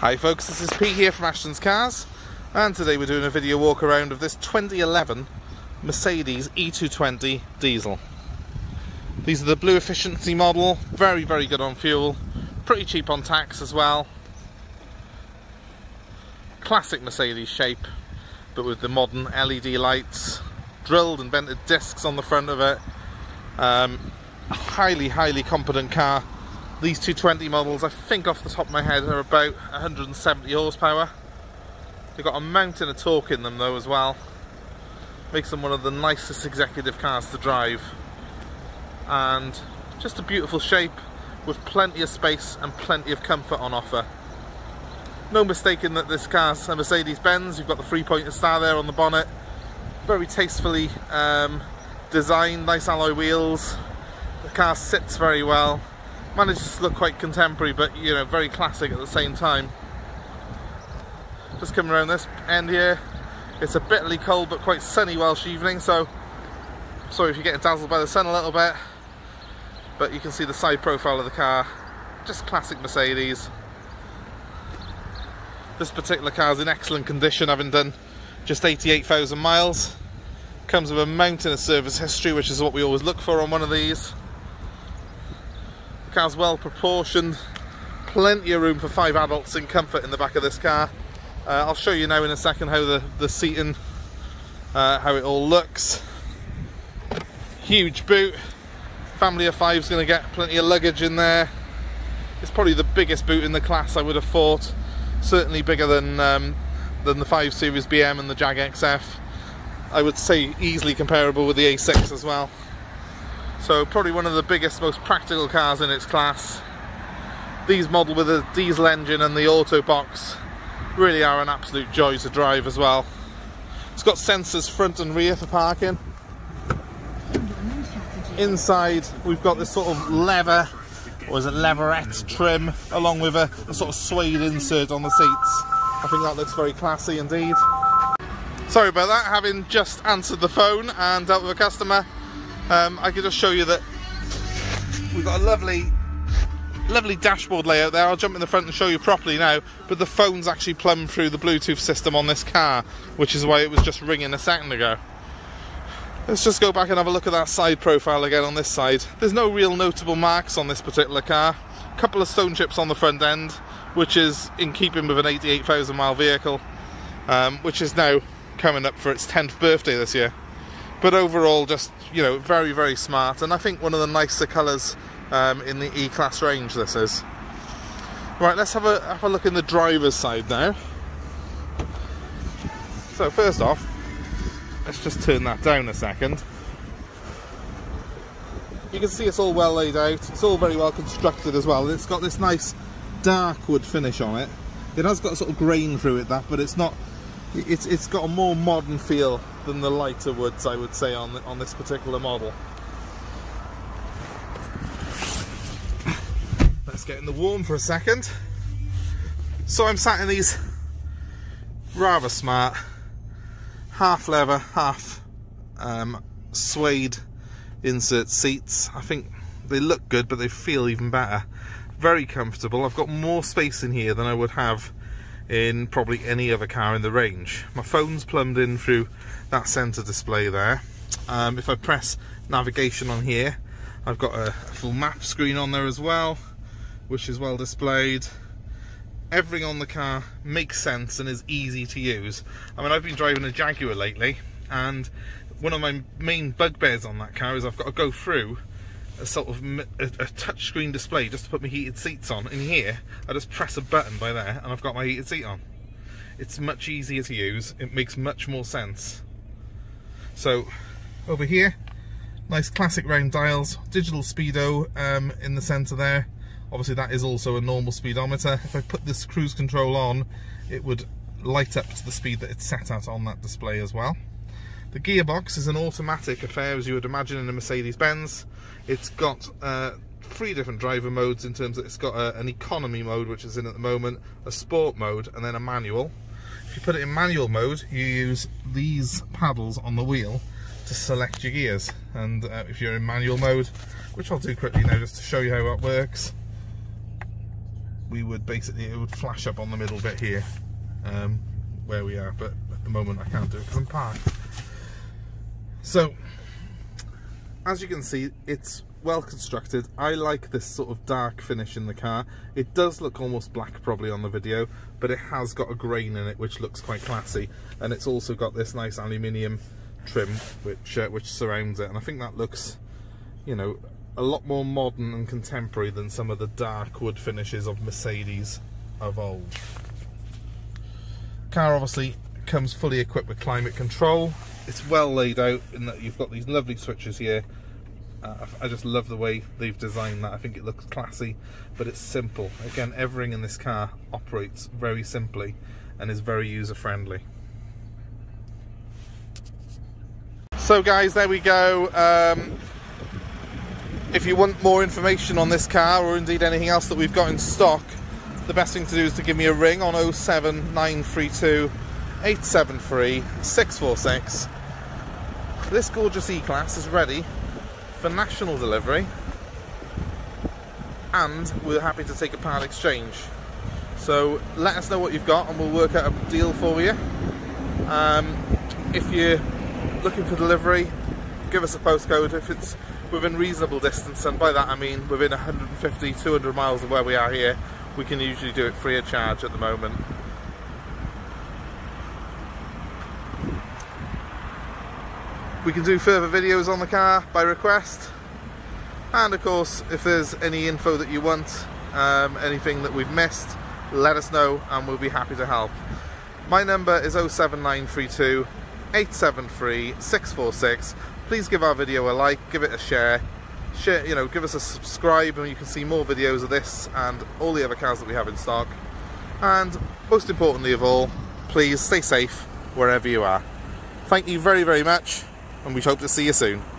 Hi folks, this is Pete here from Ashton's Cars and today we're doing a video walk around of this 2011 Mercedes E220 diesel. These are the blue efficiency model, very very good on fuel, pretty cheap on tax as well. Classic Mercedes shape but with the modern LED lights, drilled and vented discs on the front of it. Um, highly highly competent car these 220 models, I think off the top of my head, are about 170 horsepower. They've got a mountain of torque in them though as well. Makes them one of the nicest executive cars to drive. And just a beautiful shape with plenty of space and plenty of comfort on offer. No mistaking that this car's a Mercedes-Benz. You've got the three-pointer star there on the bonnet. Very tastefully um, designed, nice alloy wheels. The car sits very well manages to look quite contemporary but you know very classic at the same time. Just coming around this end here. It's a bitterly cold but quite sunny Welsh evening so sorry if you're getting dazzled by the sun a little bit but you can see the side profile of the car. Just classic Mercedes. This particular car is in excellent condition having done just 88,000 miles. Comes with a mountain of service history which is what we always look for on one of these. the car's well proportioned, plenty of room for five adults in comfort in the back of this car. Uh, I'll show you now in a second how the, the seating, uh, how it all looks. Huge boot, family of five is going to get plenty of luggage in there. It's probably the biggest boot in the class I would have thought, certainly bigger than, um, than the 5 Series BM and the Jag XF. I would say easily comparable with the A6 as well. So probably one of the biggest, most practical cars in its class. These model with a diesel engine and the auto box really are an absolute joy to drive as well. It's got sensors front and rear for parking. Inside we've got this sort of leather, or is it leatherette trim, along with a, a sort of suede insert on the seats. I think that looks very classy indeed. Sorry about that, having just answered the phone and dealt with a customer um, I can just show you that we've got a lovely lovely dashboard layout there. I'll jump in the front and show you properly now, but the phone's actually plumbed through the Bluetooth system on this car, which is why it was just ringing a second ago. Let's just go back and have a look at that side profile again on this side. There's no real notable marks on this particular car. A couple of stone chips on the front end, which is in keeping with an 88,000 mile vehicle, um, which is now coming up for its 10th birthday this year but overall just you know very very smart and I think one of the nicer colours um, in the E-Class range this is. Right let's have a, have a look in the driver's side now. So first off let's just turn that down a second. You can see it's all well laid out, it's all very well constructed as well. It's got this nice dark wood finish on it. It has got a sort of grain through it that but it's not it's it's got a more modern feel than the lighter woods I would say on on this particular model. Let's get in the warm for a second. So I'm sat in these rather smart half leather, half um, suede insert seats. I think they look good, but they feel even better. Very comfortable. I've got more space in here than I would have in probably any other car in the range. My phone's plumbed in through that center display there. Um, if I press navigation on here, I've got a, a full map screen on there as well, which is well displayed. Everything on the car makes sense and is easy to use. I mean, I've been driving a Jaguar lately, and one of my main bugbears on that car is I've got to go through a sort of a, a touchscreen display just to put my heated seats on. In here, I just press a button by there and I've got my heated seat on. It's much easier to use. It makes much more sense. So over here, nice classic round dials, digital speedo um, in the center there. Obviously that is also a normal speedometer. If I put this cruise control on, it would light up to the speed that it's set at on that display as well. The gearbox is an automatic affair as you would imagine in a Mercedes-Benz. It's got uh, three different driver modes in terms that it's got a, an economy mode which is in at the moment, a sport mode and then a manual. If you put it in manual mode you use these paddles on the wheel to select your gears and uh, if you're in manual mode, which I'll do quickly now just to show you how that works, we would basically it would flash up on the middle bit here um, where we are but at the moment I can't do it because I'm parked so as you can see it's well constructed I like this sort of dark finish in the car it does look almost black probably on the video but it has got a grain in it which looks quite classy and it's also got this nice aluminium trim which uh, which surrounds it and I think that looks you know a lot more modern and contemporary than some of the dark wood finishes of Mercedes of old. Car obviously comes fully equipped with climate control. It's well laid out in that you've got these lovely switches here. Uh, I just love the way they've designed that. I think it looks classy, but it's simple. Again, everything in this car operates very simply and is very user friendly. So guys, there we go. Um, if you want more information on this car or indeed anything else that we've got in stock, the best thing to do is to give me a ring on 07932 873 646. This gorgeous E-Class is ready for national delivery and we're happy to take a part exchange. So let us know what you've got and we'll work out a deal for you. Um, if you're looking for delivery, give us a postcode. If it's within reasonable distance, and by that I mean within 150, 200 miles of where we are here, we can usually do it free of charge at the moment. We can do further videos on the car by request. And of course, if there's any info that you want, um, anything that we've missed, let us know and we'll be happy to help. My number is 07932 873 646 please give our video a like, give it a share, share, you know, give us a subscribe and you can see more videos of this and all the other cars that we have in stock. And most importantly of all, please stay safe wherever you are. Thank you very, very much and we hope to see you soon.